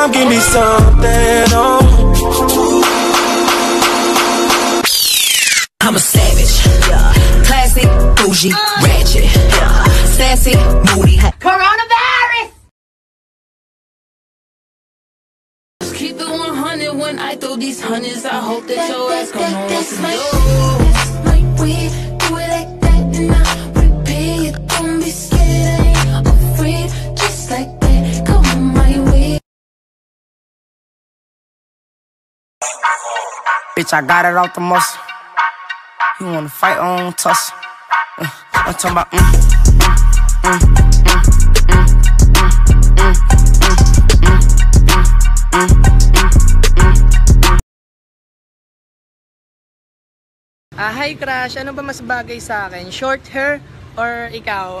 Come give me something, oh. I'm a savage. Yeah. Classic, bougie, uh. ratchet. Yeah. Sassy, moody. Coronavirus! Just keep it 100 when I throw these hundreds. I hope that your ass gon' know what That's my, do. that's my way. Bitch, I got it off the muscle. You wanna fight on tussle? Uh, I'm talking about. Mm, Ah, hi crush, ano ba mas bagay sa akin? Short hair or ikaw?